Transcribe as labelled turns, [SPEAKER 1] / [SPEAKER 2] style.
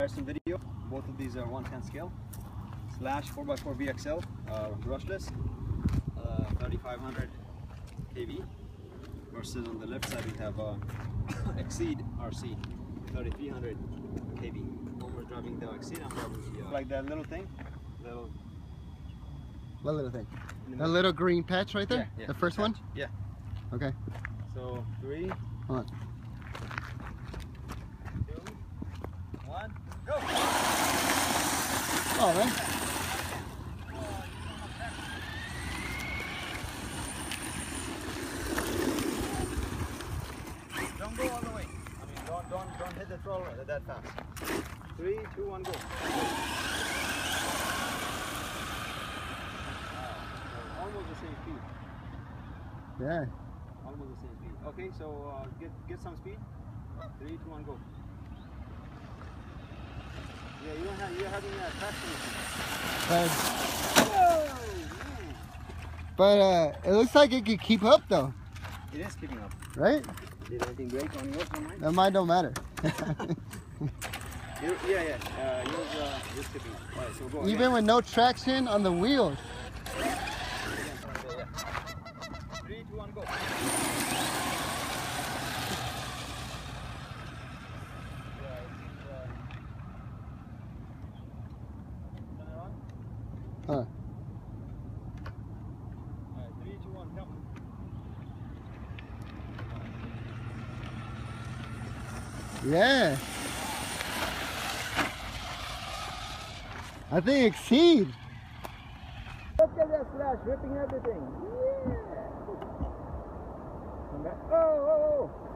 [SPEAKER 1] comparison video. Both of these are 110 scale. Slash 4x4 VXL, uh, brushless, uh, 3500 kV. Versus on the left side we have uh, Exceed RC, 3300 kV. Homer's driving the Exceed, I'm driving the... Uh, like that little thing, little...
[SPEAKER 2] What little thing?
[SPEAKER 1] the
[SPEAKER 2] That little green patch right there?
[SPEAKER 1] Yeah, yeah,
[SPEAKER 2] the first one?
[SPEAKER 1] Yeah.
[SPEAKER 2] Okay.
[SPEAKER 1] So three,
[SPEAKER 2] Hold on.
[SPEAKER 1] two, one, go!
[SPEAKER 2] Oh, man.
[SPEAKER 1] Don't go all the way. I mean, don't don't don't hit the throttle that fast. Three, two, one, go. Wow. Almost the same speed.
[SPEAKER 2] Yeah.
[SPEAKER 1] Almost the same speed. Okay, so uh, get get some speed. Three, two, one, go. Yeah, you don't have you're having a traction.
[SPEAKER 2] But, but uh, it looks like it could keep up though,
[SPEAKER 1] It is keeping up.
[SPEAKER 2] right?
[SPEAKER 1] Did anything break on yours or mine?
[SPEAKER 2] That might don't matter.
[SPEAKER 1] Yeah, yeah. Uh, yours uh, is keeping up. All right, so go
[SPEAKER 2] Even
[SPEAKER 1] again.
[SPEAKER 2] with no traction on the wheels.
[SPEAKER 1] Three, two, one, go.
[SPEAKER 2] Huh.
[SPEAKER 1] Alright, three, two, one, come.
[SPEAKER 2] Yeah. I think exceed.
[SPEAKER 1] Look at that slash ripping everything. Yeah. Come back. Oh, oh, oh.